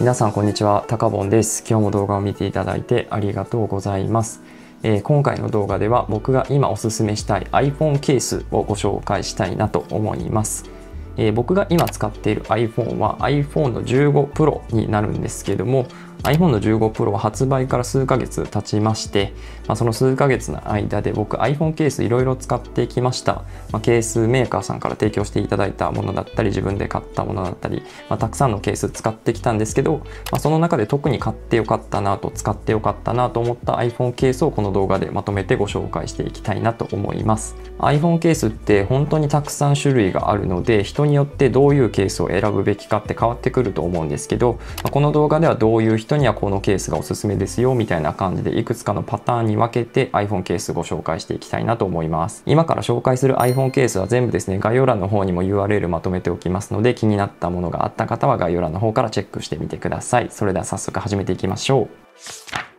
皆さんこんにちは、たかぼんです。今日も動画を見ていただいてありがとうございます。えー今回の動画では僕が今おすすめしたい iPhone ケースをご紹介したいなと思います。えー僕が今使っている iPhone は iPhone の15 Pro になるんですけども iPhone の15 Pro は発売から数ヶ月経ちまして、まあ、その数ヶ月の間で僕 iPhone ケースいろいろ使ってきました、まあ、ケースメーカーさんから提供していただいたものだったり自分で買ったものだったり、まあ、たくさんのケース使ってきたんですけど、まあ、その中で特に買ってよかったなと使ってよかったなと思った iPhone ケースをこの動画でまとめてご紹介していきたいなと思います。iPhone ケースって本当にたくさん種類があるので人によってどういうケースを選ぶべきかって変わってくると思うんですけどまあこの動画ではどういう人人にはこのケースがおすすめですよみたいな感じでいくつかのパターンに分けて iPhone ケースご紹介していきたいなと思います。今から紹介する iPhone ケースは全部ですね概要欄の方にも URL まとめておきますので気になったものがあった方は概要欄の方からチェックしてみてください。それでは早速始めていきましょう。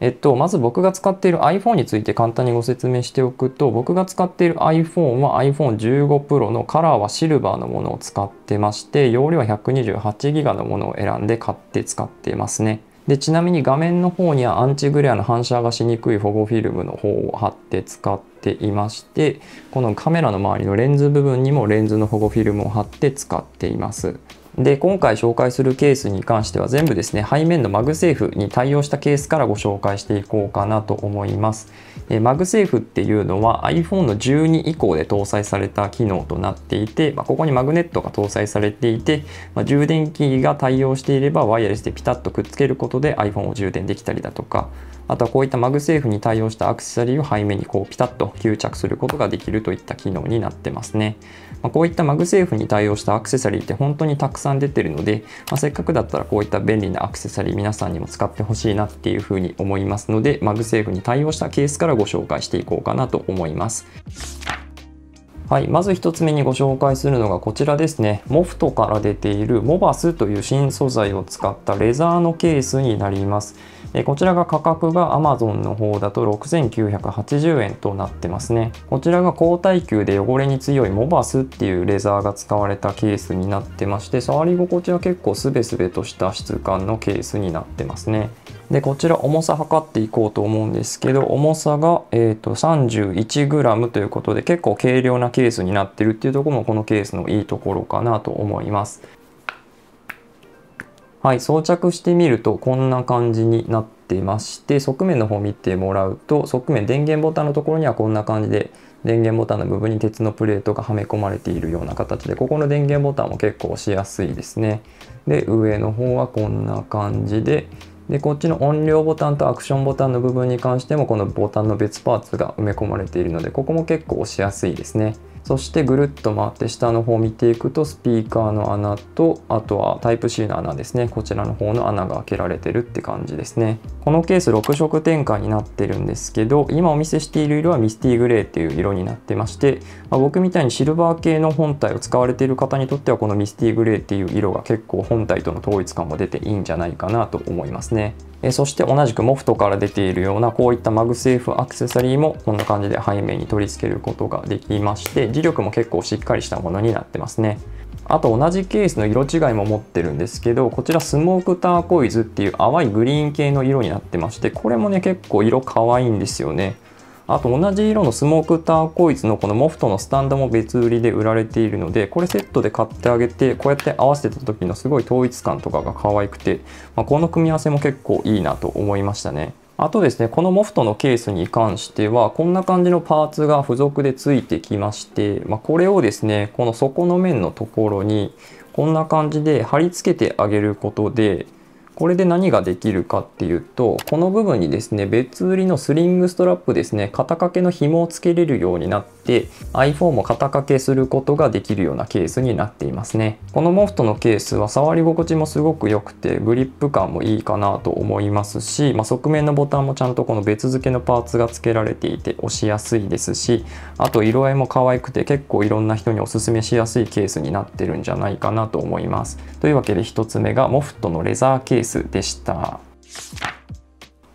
えっと、まず僕が使っている iPhone について簡単にご説明しておくと僕が使っている iPhone は iPhone15 Pro のカラーはシルバーのものを使ってまして容量は 128GB のものを選んで買って使っていますね。でちなみに画面の方にはアンチグレアの反射がしにくい保護フィルムの方を貼って使っていましてこのカメラの周りのレンズ部分にもレンズの保護フィルムを貼って使っています。で今回紹介するケースに関しては全部ですね背面のマグセーフに対応したケースからご紹介していこうかなと思います。えマグセーフっていうのは iPhone の12以降で搭載された機能となっていて、まあここにマグネットが搭載されていて、まあ充電器が対応していればワイヤレスでピタッとくっつけることで iPhone を充電できたりだとかあとはこういったマグセーフに対応したアクセサリーを背面にこうピタッと吸着することができるといった機能になってますね。まあ、こういったマグセーフに対応したアクセサリーって本当にたくさん出てるので、まあ、せっかくだったらこういった便利なアクセサリー皆さんにも使ってほしいなっていうふうに思いますのでマグセーフに対応したケースからご紹介していこうかなと思います。はい、まず1つ目にご紹介するのがこちらですね。モフトから出ているモバスという新素材を使ったレザーのケースになります。こちらが価格が Amazon の方だと6980円となってますね。こちらが高耐久で汚れに強いモバスっていうレザーが使われたケースになってまして、触り心地は結構スベスベとした質感のケースになってますね。でこちら重さ測っていこうと思うんですけど重さが、えー、と 31g ということで結構軽量なケースになってるっていうところもこのケースのいいところかなと思います。はい装着してみるとこんな感じになってまして側面の方見てもらうと側面電源ボタンのところにはこんな感じで電源ボタンの部分に鉄のプレートがはめ込まれているような形でここの電源ボタンも結構押しやすいですね。で上の方はこんな感じででこっちの音量ボタンとアクションボタンの部分に関してもこのボタンの別パーツが埋め込まれているのでここも結構押しやすいですねそしてぐるっと回って下の方を見ていくとスピーカーの穴とあとはタイプ C の穴ですね。こちらの方の穴が開けられてるって感じですね。このケース6色展開になってるんですけど今お見せしている色はミスティグレーっていう色になってまして、まあ、僕みたいにシルバー系の本体を使われている方にとってはこのミスティグレーっていう色が結構本体との統一感も出ていいんじゃないかなと思いますね。えそして同じく MOFT から出ているようなこういったマグセーフアクセサリーもこんな感じで背面に取り付けることができまして磁力も結構しっかりしたものになってますね。あと同じケースの色違いも持ってるんですけどこちらスモークターコイズっていう淡いグリーン系の色になってましてこれもね結構色可愛いんですよね。あと同じ色のスモークターコイズのこのモフトのスタンドも別売りで売られているのでこれセットで買ってあげてこうやって合わせてた時のすごい統一感とかが可愛くて、まあ、この組み合わせも結構いいなと思いましたね。あとですねこのモフトのケースに関してはこんな感じのパーツが付属でついてきまして、まあ、これをですねこの底の面のところにこんな感じで貼り付けてあげることでこれで何ができるかっていうとこの部分にですね別売りのスリングストラップですね肩掛けの紐をつけれるようになって iPhone も肩掛けすることができるようなケースになっていますねこのモフトのケースは触り心地もすごく良くてグリップ感もいいかなと思いますし、まあ、側面のボタンもちゃんとこの別付けのパーツが付けられていて押しやすいですしあと色合いも可愛くて結構いろんな人におすすめしやすいケースになってるんじゃないかなと思いますというわけで1つ目がモフトのレザーケースでした。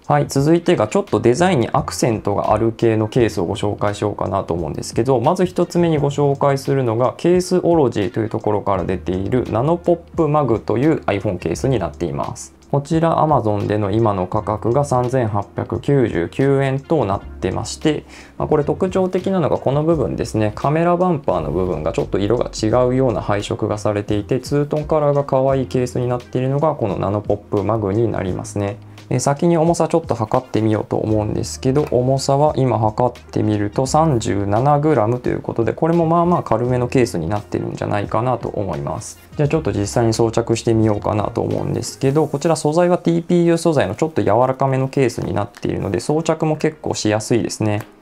はい、続いてがちょっとデザインにアクセントがある系のケースをご紹介しようかなと思うんですけどまず1つ目にご紹介するのがケースオロジーというところから出ているナノポップマグという iPhone ケースになっています。こちら Amazon での今の価格が3899円となってまして、まあ、これ特徴的なのがこの部分ですね。カメラバンパーの部分がちょっと色が違うような配色がされていてツートンカラーが可愛いケースになっているのがこのナノポップマグになりますね。先に重さちょっと測ってみようと思うんですけど重さは今測ってみると 37g ということでこれもまあまあ軽めのケースになってるんじゃないかなと思います。じゃあちょっと実際に装着してみようかなと思うんですけどこちら素材は TPU 素材のちょっと柔らかめのケースになっているので装着も結構しやすいですね。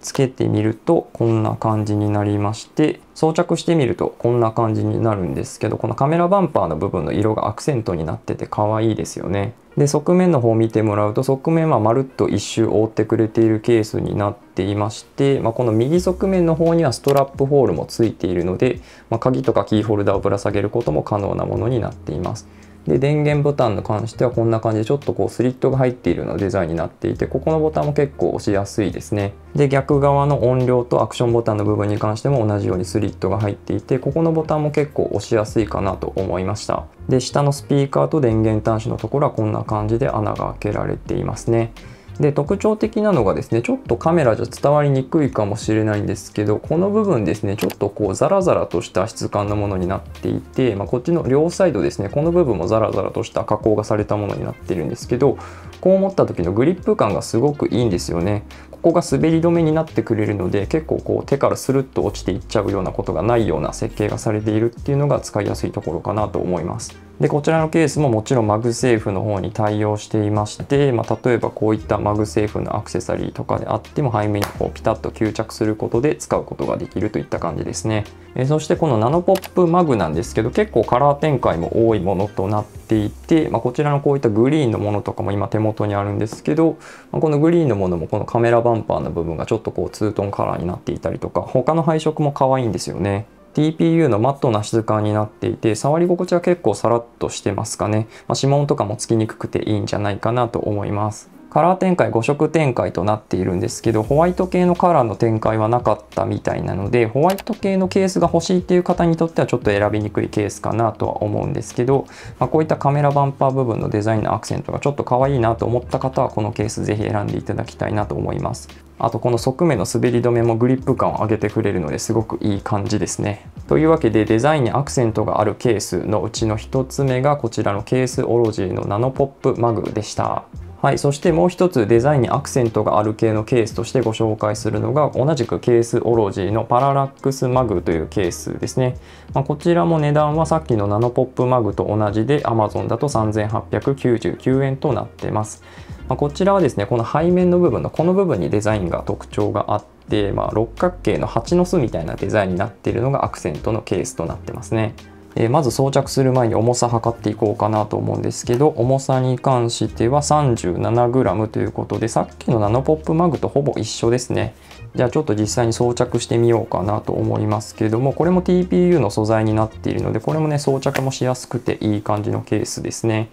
つけてみるとこんな感じになりまして装着してみるとこんな感じになるんですけどこのカメラバンパーの部分の色がアクセントになってて可愛いですよね。で側面の方を見てもらうと側面はまるっと一周覆ってくれているケースになっていまして、まあ、この右側面の方にはストラップホールもついているので、まあ、鍵とかキーホルダーをぶら下げることも可能なものになっています。で電源ボタンに関してはこんな感じでちょっとこうスリットが入っているようなデザインになっていてここのボタンも結構押しやすいですね。で逆側の音量とアクションボタンの部分に関しても同じようにスリットが入っていてここのボタンも結構押しやすいかなと思いました。で下のスピーカーと電源端子のところはこんな感じで穴が開けられていますね。で特徴的なのがですねちょっとカメラじゃ伝わりにくいかもしれないんですけどこの部分ですねちょっとこうザラザラとした質感のものになっていて、まあ、こっちの両サイドですねこの部分もザラザラとした加工がされたものになってるんですけどこう持った時のグリップ感がすごくいいんですよねここが滑り止めになってくれるので結構こう手からスルッと落ちていっちゃうようなことがないような設計がされているっていうのが使いやすいところかなと思います。でこちらのケースももちろんマグセーフの方に対応していまして、まあ、例えばこういったマグセーフのアクセサリーとかであっても背面にこうピタッと吸着することで使うことができるといった感じですね。えそしてこのナノポップマグなんですけど結構カラー展開も多いものとなっていて、まあ、こちらのこういったグリーンのものとかも今手元にあるんですけど、まあ、このグリーンのものもこのカメラバンパーの部分がちょっとこうツートンカラーになっていたりとか他の配色も可愛いんですよね。TPU のマットな質感になっていて触り心地は結構サラッとしてますかね、まあ、指紋とかもつきにくくていいんじゃないかなと思います。カラー展開5色展開となっているんですけどホワイト系のカラーの展開はなかったみたいなのでホワイト系のケースが欲しいっていう方にとってはちょっと選びにくいケースかなとは思うんですけど、まあ、こういったカメラバンパー部分のデザインのアクセントがちょっと可愛いなと思った方はこのケースぜひ選んでいただきたいなと思いますあとこの側面の滑り止めもグリップ感を上げてくれるのですごくいい感じですね。というわけでデザインにアクセントがあるケースのうちの1つ目がこちらのケースオロジーのナノポップマグでした。はい、そしてもう一つデザインにアクセントがある系のケースとしてご紹介するのが同じくケースオロジーのパララックスマグというケースですね。まあ、こちらも値段はさっきのナノポップマグと同じで Amazon だと3899円となってます。まあ、こちらはですねこの背面の部分のこの部分にデザインが特徴があって、まあ、六角形の蜂の巣みたいなデザインになっているのがアクセントのケースとなってますね。えまず装着する前に重さ測っていこうかなと思うんですけど重さに関しては 37g ということでさっきのナノポップマグとほぼ一緒ですね。じゃあちょっと実際に装着してみようかなと思いますけどもこれも TPU の素材になっているのでこれもね装着もしやすくていい感じのケースですね。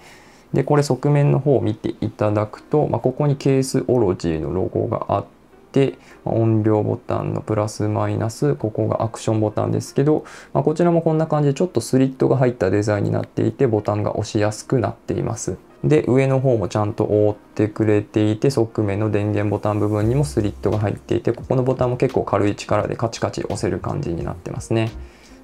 でこれ側面の方を見ていただくと、まあ、ここにケースオロジーのロゴがあって、音量ボタンのプラスマイナスここがアクションボタンですけど、まあ、こちらもこんな感じでちょっとスリットが入ったデザインになっていてボタンが押しやすくなっています。で上の方もちゃんと覆ってくれていて側面の電源ボタン部分にもスリットが入っていてここのボタンも結構軽い力でカチカチ押せる感じになってますね。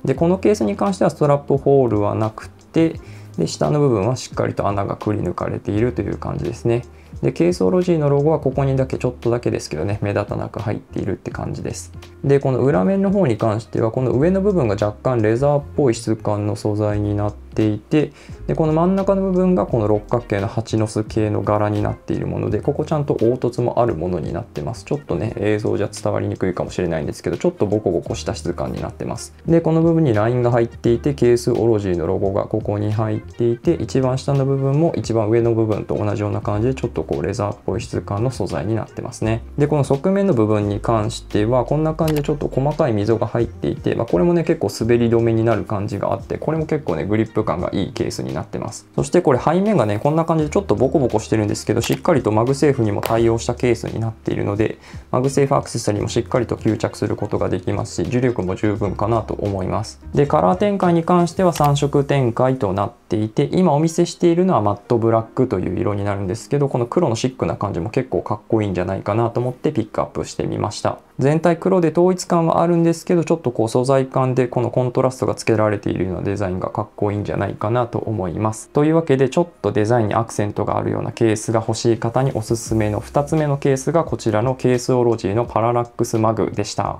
でこのケースに関してはストラップホールはなくてで下の部分はしっかりと穴がくり抜かれているという感じですねでケイソロジーのロゴはここにだけちょっとだけですけどね目立たなく入っているって感じです。でこの裏面の方に関してはこの上の部分が若干レザーっぽい質感の素材になってていてでこの真ん中の部分がこの六角形の蜂の巣系の柄になっているものでここちゃんと凹凸もあるものになってます。ちょっとね映像じゃ伝わりにくいかもしれないんですけどちょっとボコボコした質感になってます。でこの部分にラインが入っていてケースオロジーのロゴがここに入っていて一番下の部分も一番上の部分と同じような感じでちょっとこうレザーっぽい質感の素材になってますね。でこの側面の部分に関してはこんな感じでちょっと細かい溝が入っていて、まあ、これもね結構滑り止めになる感じがあってこれも結構ねグリップ感がいいケースになってます。そしてこれ背面がねこんな感じでちょっとボコボコしてるんですけどしっかりとマグセーフにも対応したケースになっているのでマグセーフアクセサリーもしっかりと吸着することができますし磁力も十分かなと思います。でカラー展開に関しては3色展開となっていて今お見せしているのはマットブラックという色になるんですけどこの黒のシックな感じも結構かっこいいんじゃないかなと思ってピックアップしてみました。全体黒で統一感はあるんですけどちょっとこう素材感でこのコントラストがつけられているようなデザインがかっこいいんじゃないかなと思います。というわけでちょっとデザインにアクセントがあるようなケースが欲しい方におすすめの2つ目のケースがこちらのケースオロジーのパララックスマグでした。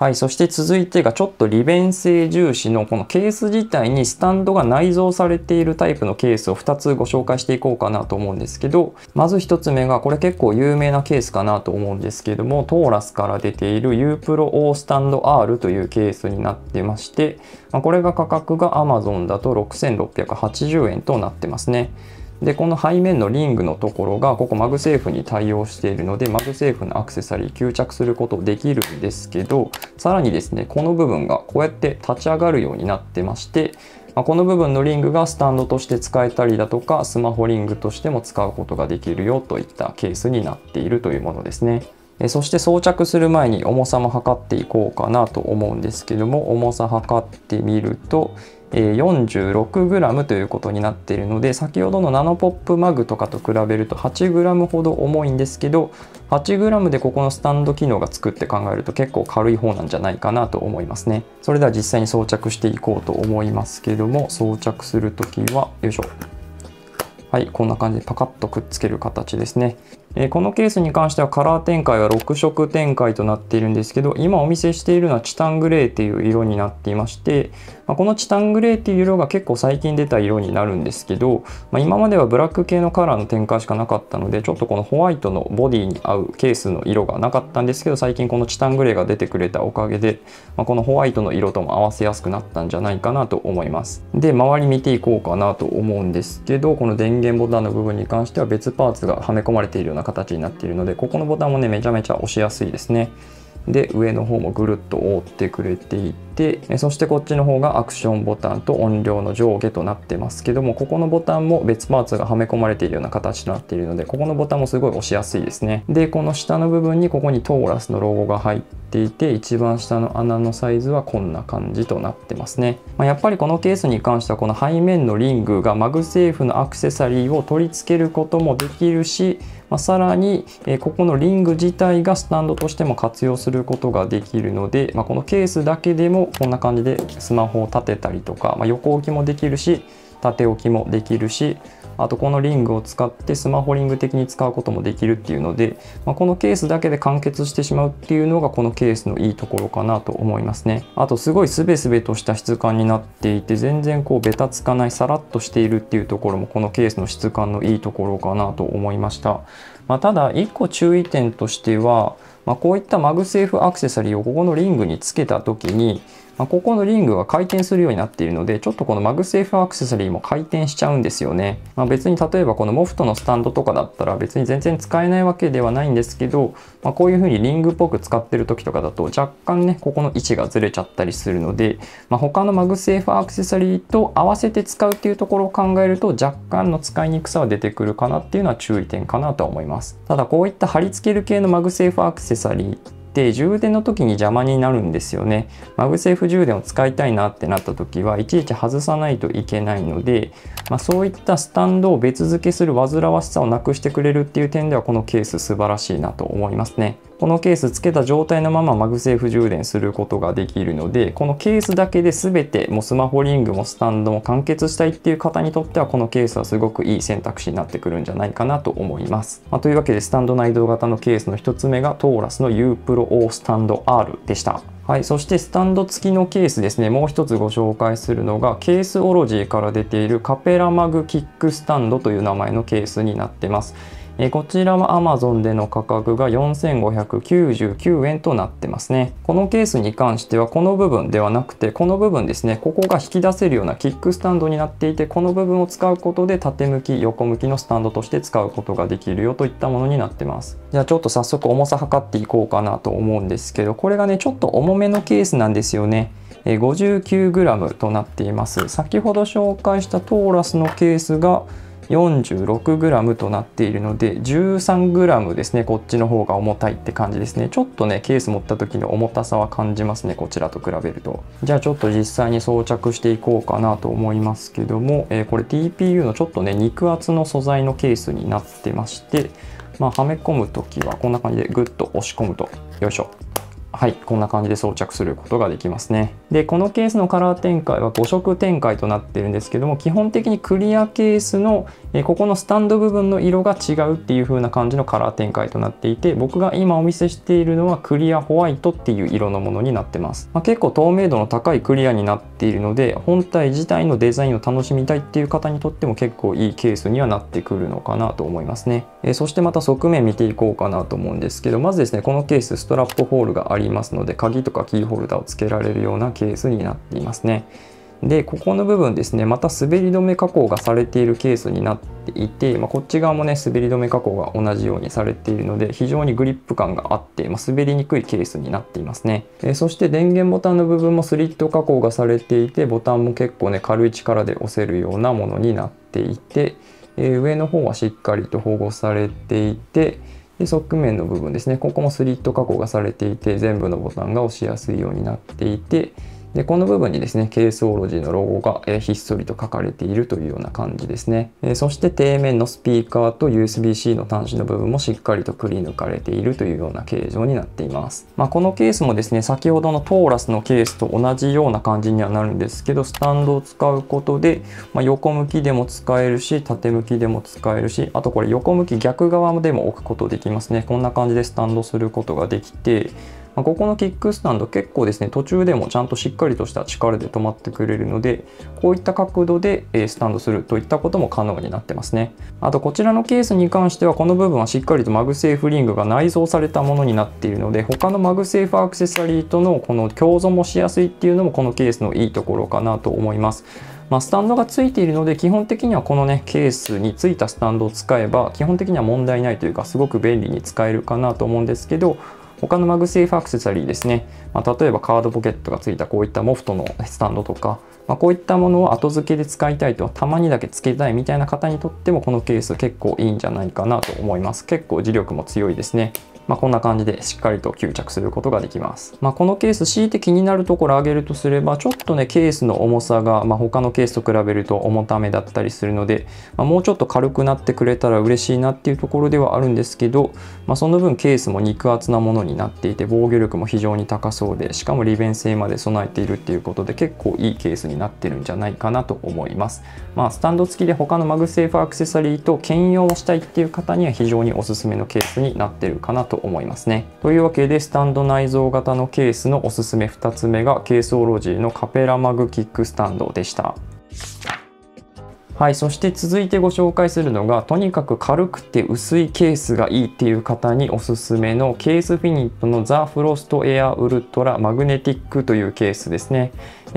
はい、そして続いてがちょっと利便性重視のこのケース自体にスタンドが内蔵されているタイプのケースを2つご紹介していこうかなと思うんですけどまず1つ目がこれ結構有名なケースかなと思うんですけどもトーラスから出ている U Pro O スタンド R というケースになってまして、まこれが価格が Amazon だと6680円となってますね。でこの背面のリングのところがここマグセーフに対応しているのでマグセーフのアクセサリー吸着することできるんですけどさらにですねこの部分がこうやって立ち上がるようになってましてまあこの部分のリングがスタンドとして使えたりだとかスマホリングとしても使うことができるよといったケースになっているというものですね。そして装着する前に重さも測っていこうかなと思うんですけども重さ測ってみると 46g ということになっているので先ほどのナノポップマグとかと比べると 8g ほど重いんですけど 8g でここのスタンド機能がつくって考えると結構軽い方なんじゃないかなと思いますね。それでは実際に装着していこうと思いますけども装着する時はよいしょ。はいこんな感じでパカッとくっつける形ですね。えこのケースに関してはカラー展開は6色展開となっているんですけど今お見せしているのはチタングレーっていう色になっていまして、ま、このチタングレーっていう色が結構最近出た色になるんですけど、ま、今まではブラック系のカラーの展開しかなかったのでちょっとこのホワイトのボディに合うケースの色がなかったんですけど最近このチタングレーが出てくれたおかげで、ま、このホワイトの色とも合わせやすくなったんじゃないかなと思います。で周り見ていこうかなと思うんですけどこの電源ボタンの部分に関しては別パーツがはめ込まれているような形になっているのでここのボタンもねめちゃめちゃ押しやすいですね。で上の方もぐるっと覆ってくれていてそしてこっちの方がアクションボタンと音量の上下となってますけどもここのボタンも別パーツがはめ込まれているような形となっているのでここのボタンもすごい押しやすいですね。でこの下の部分にここに TORRAS のロゴが入っていて一番下の穴のサイズはこんな感じとなってますね、まあ、やっぱりこのケースに関してはこの背面のリングがマグセーフのアクセサリーを取り付けることもできるしまあ、さらに、えここのリング自体がスタンドとしても活用することができるので、まあ、このケースだけでもこんな感じでスマホを立てたりとか、まあ、横置きもできるし縦置きもできるしあとこのリングを使ってスマホリング的に使うこともできるっていうので、まあ、このケースだけで完結してしまうっていうのがこのケースのいいところかなと思いますね。あとすごいスベスベとした質感になっていて全然こうベタつかないさらっとしているっていうところもこのケースの質感のいいところかなと思いました、まあ、ただ1個注意点としてはまあ、こういったマグセーフアクセサリーをここのリングにつけた時にまあ、ここのリングが回転するようになっているのでちょっとこのマグセーフアクセサリーも回転しちゃうんですよね、まあ、別に例えばこの MOFT のスタンドとかだったら別に全然使えないわけではないんですけど、まあ、こういう風にリングっぽく使ってる時とかだと若干ねここの位置がずれちゃったりするので、まあ、他のマグセーフアクセサリーと合わせて使うっていうところを考えると若干の使いにくさは出てくるかなっていうのは注意点かなとは思います。ただこういった貼り付ける系のマグセーフアクセサリーって充電の時に邪魔になるんですよね。マグセーフ充電を使いたいなってなった時はいちいち外さないといけないので、まあ、そういったスタンドを別付けする煩わしさをなくしてくれるっていう点ではこのケース素晴らしいなと思いますね。このケースつけた状態のままマグセーフ充電することができるのでこのケースだけで全てもうスマホリングもスタンドも完結したいっていう方にとってはこのケースはすごくいい選択肢になってくるんじゃないかなと思います、まあ、というわけでスタンド内蔵型のケースの1つ目がトーラスの U Pro O スタンド R でした。はい、そしてスタンド付きのケースですね。もう一つご紹介するのが Caseology から出ている Capella Mag キックスタンドという名前のケースになってます。えこちらは Amazon での価格が4599円となってますね。このケースに関してはこの部分ではなくてこの部分ですね、ここが引き出せるようなキックスタンドになっていてこの部分を使うことで縦向き横向きのスタンドとして使うことができるよといったものになってます。じゃあちょっと早速重さ測っていこうかなと思うんですけどこれがねちょっと重めのケースなんですよね。59g となっています先ほど紹介したトーラスのケースが 46g となっているので 13g ですねこっちの方が重たいって感じですね。ちょっとねケース持った時の重たさは感じますねこちらと比べると。じゃあちょっと実際に装着していこうかなと思いますけども、えー、これ TPU のちょっとね肉厚の素材のケースになってましてまあ、はめ込む時はこんな感じでグッと押し込むとよいしょ。はいこんな感じで装着することができますね。でこのケースのカラー展開は5色展開となってるんですけども基本的にクリアケースのえここのスタンド部分の色が違うっていう風な感じのカラー展開となっていて僕が今お見せしているのはクリアホワイトっていう色のものになってます、まあ、結構透明度の高いクリアになっているので本体自体のデザインを楽しみたいっていう方にとっても結構いいケースにはなってくるのかなと思いますね、えそしてまた側面見ていこうかなと思うんですけどまずですねこのケースストラップホールがありますので鍵とかキーホルダーを付けられるようなケースになっていますね。でここの部分ですねまた滑り止め加工がされているケースになっていて、まあ、こっち側もね滑り止め加工が同じようにされているので非常にグリップ感があって、まあ、滑りにくいケースになっていますね、えそして電源ボタンの部分もスリット加工がされていてボタンも結構ね軽い力で押せるようなものになっていて、え上の方はしっかりと保護されていてで側面の部分ですね。ここもスリット加工がされていて全部のボタンが押しやすいようになっていてでこの部分にですねケースオロジーのロゴが、えひっそりと書かれているというような感じですね、えそして底面のスピーカーと USB-C の端子の部分もしっかりとくり抜かれているというような形状になっています、まあ、このケースもですね先ほどのトーラスのケースと同じような感じにはなるんですけどスタンドを使うことで、まあ、横向きでも使えるし縦向きでも使えるしあとこれ横向き逆側でも置くことできますね。こんな感じでスタンドすることができてまあ、ここのキックスタンド結構ですね途中でもちゃんとしっかりとした力で止まってくれるのでこういった角度でスタンドするといったことも可能になってますね。あとこちらのケースに関してはこの部分はしっかりとマグセーフリングが内蔵されたものになっているので他のマグセーフアクセサリーとのこの共存もしやすいっていうのもこのケースのいいところかなと思います。まあ、スタンドがついているので基本的にはこのねケースについたスタンドを使えば基本的には問題ないというかすごく便利に使えるかなと思うんですけど他の MagSafe アクセサリーですね、まあ、例えばカードポケットがついたこういった MOFT のスタンドとか、まあ、こういったものを後付けで使いたいとたまにだけ付けたいみたいな方にとってもこのケース結構いいんじゃないかなと思います。結構磁力も強いですね。まあ、こんな感じでしっかりと吸着することができます。まあ、このケース強いて気になるところ挙げるとすればちょっとねケースの重さが、まあ、他のケースと比べると重ためだったりするので、まあ、もうちょっと軽くなってくれたら嬉しいなっていうところではあるんですけど、まあ、その分ケースも肉厚なものになっていて防御力も非常に高そうでしかも利便性まで備えているっていうことで結構いいケースになってるんじゃないかなと思います。まあ、スタンド付きで他の MagSafe アクセサリーと兼用をしたいっていう方には非常におすすめのケースになってるかなと思いますね。というわけでスタンド内蔵型のケースのおすすめ2つ目が Caseology の Capella Mag Kickstand でした。はい、そして続いてご紹介するのがとにかく軽くて薄いケースがいいっていう方におすすめの CASEFINITE の THE FROST AIR ULTRA Magnetic というケースですね。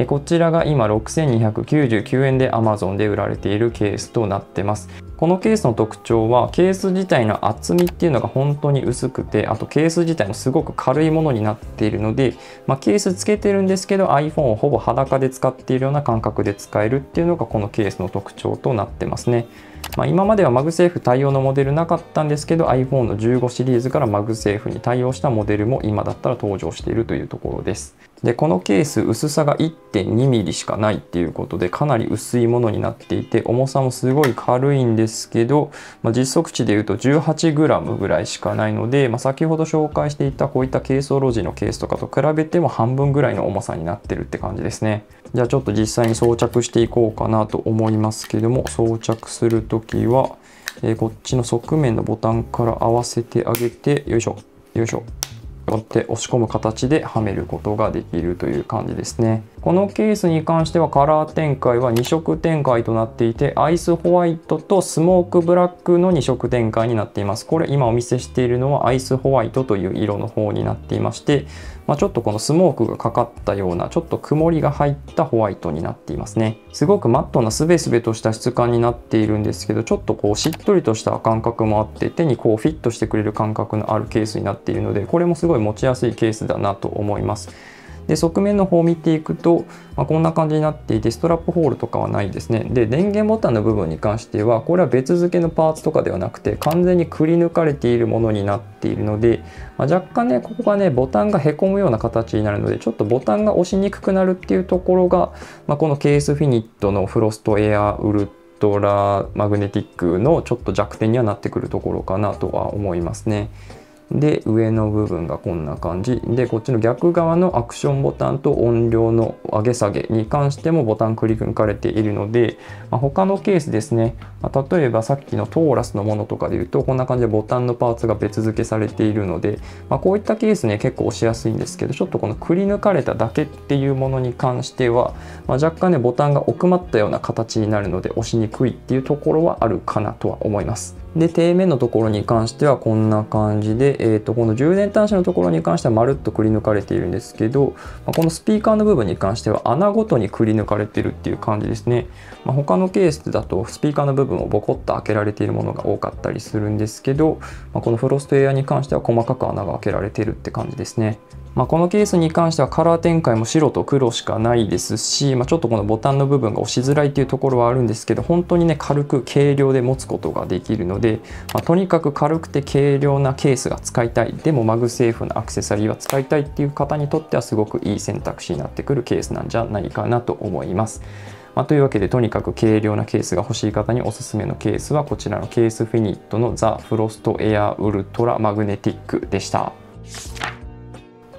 こちらが今6299円で Amazon で売られているケースとなってます。このケースの特徴はケース自体の厚みっていうのが本当に薄くてあとケース自体もすごく軽いものになっているので、まあ、ケースつけてるんですけど iPhone をほぼ裸で使っているような感覚で使えるっていうのがこのケースの特徴となってますね。まあ、今までは MagSafe 対応のモデルなかったんですけど iPhone の15シリーズから MagSafe に対応したモデルも今だったら登場しているというところです。でこのケース薄さが 1.2mm しかないっていうことでかなり薄いものになっていて重さもすごい軽いんですけど、まあ、実測値でいうと 18g ぐらいしかないので、まあ、先ほど紹介していたこういったケースオロジーのケースとかと比べても半分ぐらいの重さになってるって感じですね。じゃあちょっと実際に装着していこうかなと思いますけども装着する時は、えー、こっちの側面のボタンから合わせてあげてよいしょよいしょこうやって押し込む形ではめることができるという感じですね。このケースに関してはカラー展開は2色展開となっていてアイスホワイトとスモークブラックの2色展開になっていますこれ今お見せしているのはアイスホワイトという色の方になっていまして、まあ、ちょっとこのスモークがかかったようなちょっと曇りが入ったホワイトになっていますね。すごくマットなスベスベとした質感になっているんですけどちょっとこうしっとりとした感覚もあって手にこうフィットしてくれる感覚のあるケースになっているのでこれもすごい持ちやすいケースだなと思います。で側面の方を見ていくと、まあ、こんな感じになっていてストラップホールとかはないですねで電源ボタンの部分に関してはこれは別付けのパーツとかではなくて完全にくり抜かれているものになっているので、まあ、若干ねここがねボタンがへこむような形になるのでちょっとボタンが押しにくくなるっていうところが、まあ、このケースフィニットのフロストエアウルトラマグネティックのちょっと弱点にはなってくるところかなとは思いますね。で上の部分がこんな感じでこっちの逆側のアクションボタンと音量の上げ下げに関してもボタンくり抜かれているので、まあ、他のケースですね、まあ、例えばさっきのトーラスのものとかで言うとこんな感じでボタンのパーツが別付けされているので、まあ、こういったケースね結構押しやすいんですけどちょっとこのくり抜かれただけっていうものに関しては、ま若干ねボタンが奥まったような形になるので押しにくいっていうところはあるかなとは思います。で底面のところに関してはこんな感じで、えー、とこの充電端子のところに関してはまるっとくり抜かれているんですけど、まあ、このスピーカーの部分に関しては穴ごとにくり抜かれてるっていう感じですね、まあ、他のケースだとスピーカーの部分をボコッと開けられているものが多かったりするんですけど、まあ、この FROST AIR に関しては細かく穴が開けられてるって感じですね。まあ、このケースに関してはカラー展開も白と黒しかないですし、まあ、ちょっとこのボタンの部分が押しづらいっていうところはあるんですけど本当にね軽く軽量で持つことができるので、まあ、とにかく軽くて軽量なケースが使いたいでも MagSafe のアクセサリーは使いたいっていう方にとってはすごくいい選択肢になってくるケースなんじゃないかなと思います。まあ、というわけでとにかく軽量なケースが欲しい方におすすめのケースはこちらのケースフィニットのザ・フロストエアウルトラマグネティックでした。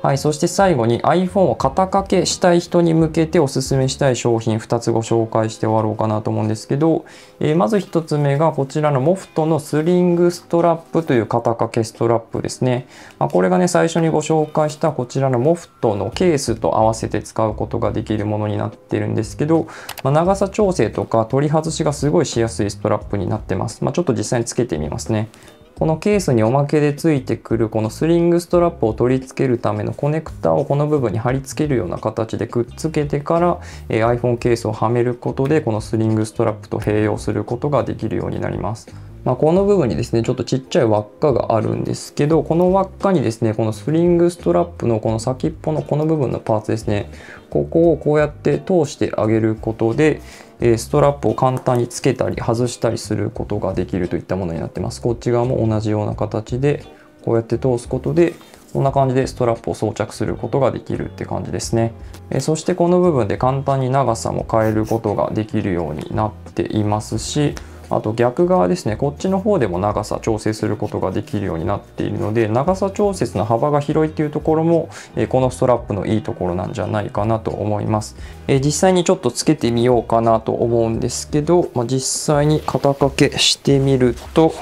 はい、そして最後に iPhone を肩掛けしたい人に向けておすすめしたい商品2つご紹介して終わろうかなと思うんですけど、えー、まず1つ目がこちらのモフトのスリングストラップという肩掛けストラップですね。まあ、これがね、最初にご紹介したこちらのモフトのケースと合わせて使うことができるものになってるんですけど、まあ、長さ調整とか取り外しがすごいしやすいストラップになってます。まあ、ちょっと実際につけてみますね。このケースにおまけでついてくるこのスリングストラップを取り付けるためのコネクタをこの部分に貼り付けるような形でくっつけてから、え iPhone ケースをはめることでこのスリングストラップと併用することができるようになります。まあ、この部分にですねちょっとちっちゃい輪っかがあるんですけどこの輪っかにですねこのスリングストラップのこの先っぽのこの部分のパーツですねここをこうやって通してあげることでストラップを簡単につけたり外したりすることができるといったものになってます。こっち側も同じような形でこうやって通すことでこんな感じでストラップを装着することができるって感じですね。そしてこの部分で簡単に長さも変えることができるようになっていますしあと逆側ですね。こっちの方でも長さ調整することができるようになっているので長さ調節の幅が広いっていうところも、えこのストラップのいいところなんじゃないかなと思います、え実際にちょっとつけてみようかなと思うんですけど、まあ、実際に肩掛けしてみると、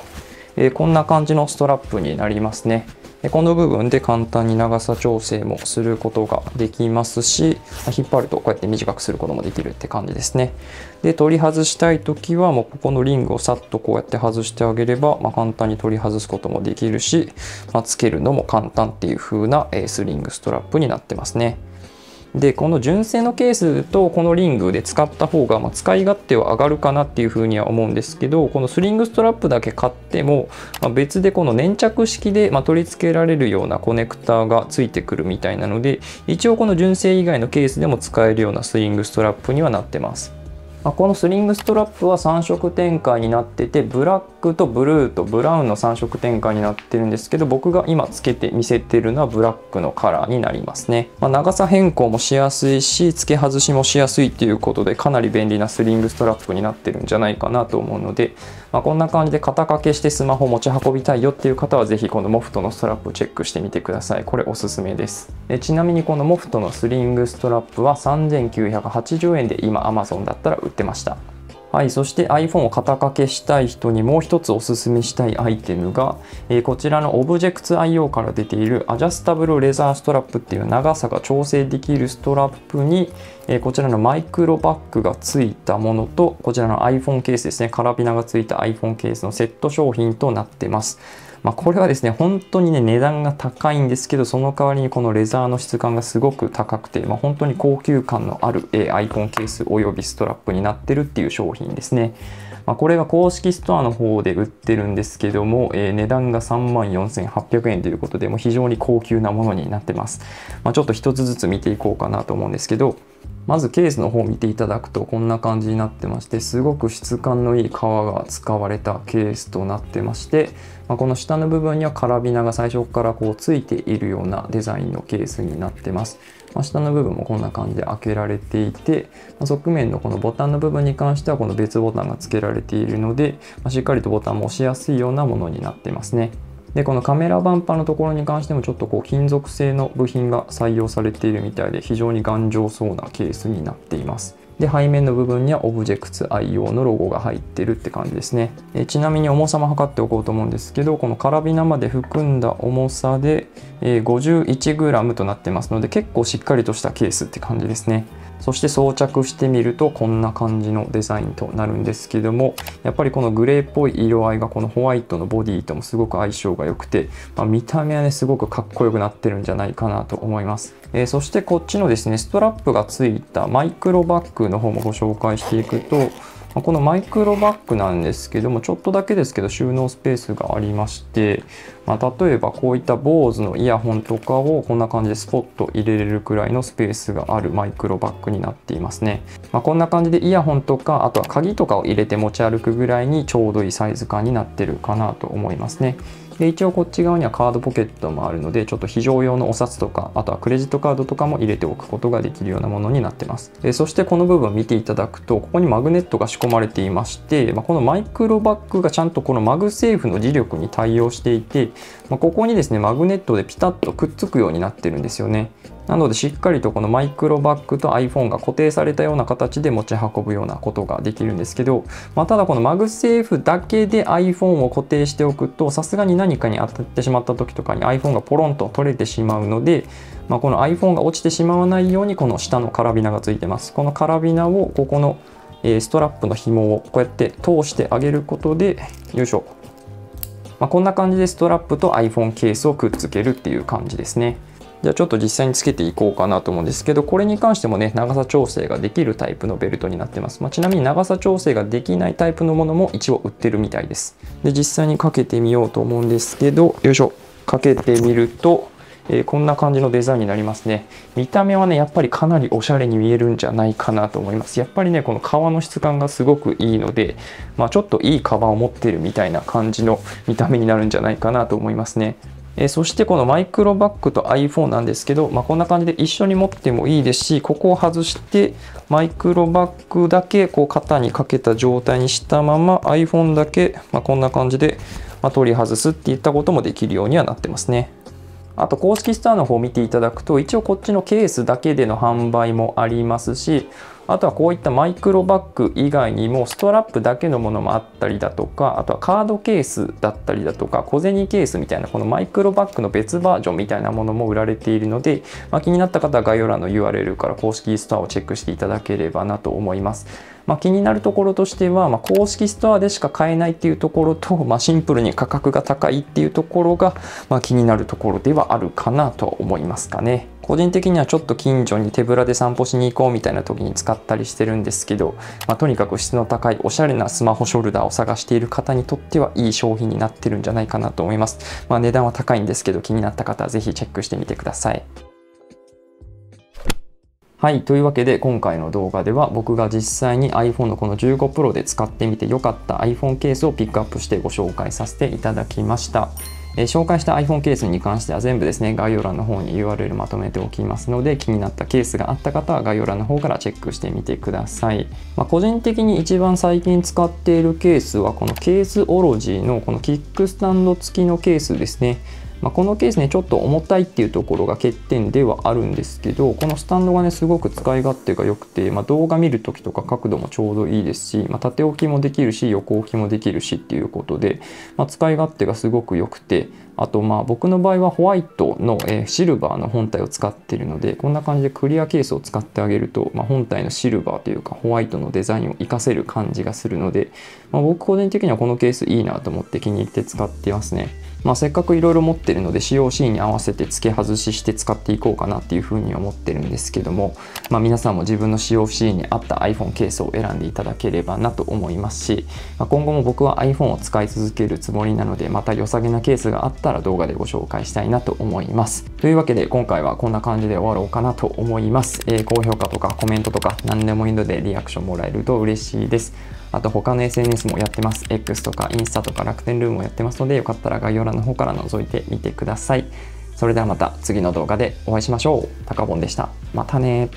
えこんな感じのストラップになりますね。この部分で簡単に長さ調整もすることができますし引っ張るとこうやって短くすることもできるって感じですね。で取り外したい時はもうここのリングをさっとこうやって外してあげれば、まあ、簡単に取り外すこともできるし、まあ、つけるのも簡単っていう風なスリングストラップになってますね。でこの純正のケースとこのリングで使った方が、ま、使い勝手は上がるかなっていうふうには思うんですけどこのスリングストラップだけ買っても、ま、別でこの粘着式で、ま取り付けられるようなコネクターがついてくるみたいなので一応この純正以外のケースでも使えるようなスリングストラップにはなってます。まあ、このスリングストラップは3色展開になっててブラックとブルーとブラウンの3色展開になってるんですけど僕が今つけて見せてるのはブラックのカラーになりますね、まあ、長さ変更もしやすいし付け外しもしやすいっていうことでかなり便利なスリングストラップになってるんじゃないかなと思うので、まあ、こんな感じで肩掛けしてスマホ持ち運びたいよっていう方は是非このモフトのストラップをチェックしてみてください。これおすすめです。えちなみにこのモフトのスリングストラップは3980円で今 Amazon だったら売ってました。はい、そして iPhone を肩掛けしたい人にもう一つおすすめしたいアイテムが、えー、こちらの ObjectIO から出ているアジャスタブルレザーストラップっていう長さが調整できるストラップに、えー、こちらのマイクロバッグがついたものとこちらの iPhone ケースですねカラビナがついた iPhone ケースのセット商品となってます。まあ、これはですね本当にね値段が高いんですけどその代わりにこのレザーの質感がすごく高くて、まあ、本当に高級感のある、え、アイコンケースおよびストラップになってるっていう商品ですね。まあ、これが公式ストアの方で売ってるんですけども、えー、値段が3万4800円ということでもう非常に高級なものになってます、まあ、ちょっと一つずつ見ていこうかなと思うんですけどまずケースの方を見ていただくとこんな感じになってましてすごく質感のいい革が使われたケースとなってまして、まあ、この下の部分にはカラビナが最初からこうついているようなデザインのケースになってます。まあ、下の部分もこんな感じで開けられていて、まあ、側面のこのボタンの部分に関してはこの別ボタンが付けられているので、ましっかりとボタンも押しやすいようなものになってますね。でこのカメラバンパーのところに関してもちょっとこう金属製の部品が採用されているみたいで非常に頑丈そうなケースになっています。で背面の部分にはオブジェクツ愛用のロゴが入ってるって感じですね。えちなみに重さも測っておこうと思うんですけどこのカラビナまで含んだ重さで 51g となってますので結構しっかりとしたケースって感じですね。そして装着してみるとこんな感じのデザインとなるんですけどもやっぱりこのグレーっぽい色合いがこのホワイトのボディともすごく相性が良くて、まあ、見た目はねすごくかっこよくなってるんじゃないかなと思います、えー、そしてこっちのですねストラップがついたマイクロバッグの方もご紹介していくとこのマイクロバッグなんですけどもちょっとだけですけど収納スペースがありまして、まあ、例えばこういった BOSE のイヤホンとかをこんな感じでスポッと入れれるくらいのスペースがあるマイクロバッグになっていますね、まあ、こんな感じでイヤホンとかあとは鍵とかを入れて持ち歩くぐらいにちょうどいいサイズ感になってるかなと思いますね。で一応こっち側にはカードポケットもあるのでちょっと非常用のお札とかあとはクレジットカードとかも入れておくことができるようなものになってます。えそしてこの部分見ていただくとここにマグネットが仕込まれていまして、まあ、このマイクロバッグがちゃんとこの MagSafe の磁力に対応していて、まあ、ここにですねマグネットでピタッとくっつくようになってるんですよね。なのでしっかりとこのマイクロバッグと iPhone が固定されたような形で持ち運ぶようなことができるんですけど、まあ、ただこの MagSafe だけで iPhone を固定しておくとさすがに何かに当たってしまった時とかに iPhone がポロンと取れてしまうので、まあ、この iPhone が落ちてしまわないようにこの下のカラビナがついてますこのカラビナをここのストラップの紐をこうやって通してあげることでよいしょまあ、こんな感じでストラップと iPhone ケースをくっつけるっていう感じですね。じゃあちょっと実際につけていこうかなと思うんですけどこれに関してもね長さ調整ができるタイプのベルトになってます、まあ、ちなみに長さ調整ができないタイプのものも一応売ってるみたいです。で実際にかけてみようと思うんですけどよいしょ。かけてみるとえー、こんな感じのデザインになりますね。見た目はねやっぱりかなりおしゃれに見えるんじゃないかなと思います。やっぱりねこの革の質感がすごくいいのでまあ、ちょっといい革を持ってるみたいな感じの見た目になるんじゃないかなと思いますね。えそしてこのマイクロバッグと iPhone なんですけど、まあ、こんな感じで一緒に持ってもいいですしここを外してマイクロバッグだけこう肩にかけた状態にしたまま iPhone だけ、まあ、こんな感じで、ま取り外すっていったこともできるようにはなってますね。あと公式ストアの方を見ていただくと一応こっちのケースだけでの販売もありますしあとはこういったマイクロバッグ以外にもストラップだけのものもあったりだとかあとはカードケースだったりだとか小銭ケースみたいなこのマイクロバッグの別バージョンみたいなものも売られているので、まあ、気になった方は概要欄の URL から公式ストアをチェックしていただければなと思います。まあ、気になるところとしては、まあ、公式ストアでしか買えないっていうところと、まあ、シンプルに価格が高いっていうところが、まあ、気になるところではあるかなと思いますかね。個人的にはちょっと近所に手ぶらで散歩しに行こうみたいな時に使ったりしてるんですけど、まあ、とにかく質の高いおしゃれなスマホショルダーを探している方にとってはいい商品になってるんじゃないかなと思います。まあ、値段は高いんですけど気になった方は是非チェックしてみてください。はい。というわけで、今回の動画では僕が実際に iPhone のこの15 Pro で使ってみて良かった iPhone ケースをピックアップしてご紹介させていただきました。えー、紹介した iPhone ケースに関しては全部ですね、概要欄の方に URL まとめておきますので、気になったケースがあった方は概要欄の方からチェックしてみてください。まあ、個人的に一番最近使っているケースは、このケースオロジーのこのキックスタンド付きのケースですね。まあ、このケースねちょっと重たいっていうところが欠点ではあるんですけどこのスタンドがねすごく使い勝手が良くて、まあ、動画見る時とか角度もちょうどいいですし、まあ、縦置きもできるし横置きもできるしっていうことで、ま使い勝手がすごく良くてあとまあ僕の場合はホワイトの、えシルバーの本体を使ってるのでこんな感じでクリアケースを使ってあげると、ま、本体のシルバーというかホワイトのデザインを活かせる感じがするので、ま、僕個人的にはこのケースいいなと思って気に入って使ってますね。まあ、せっかくいろいろ持ってるので COC に合わせて付け外しして使っていこうかなっていうふうに思ってるんですけども、まあ、皆さんも自分の COC に合った iPhone ケースを選んでいただければなと思いますし、まあ、今後も僕は iPhone を使い続けるつもりなのでまた良さげなケースがあったら動画でご紹介したいなと思います。というわけで今回はこんな感じで終わろうかなと思います、えー、高評価とかコメントとか何でもいいのでリアクションもらえると嬉しいです。あと他の SNS もやってます。X とかインスタとか楽天ルームもやってますので、よかったら概要欄の方から覗いてみてください。それではまた次の動画でお会いしましょう。たかぼんでした。またね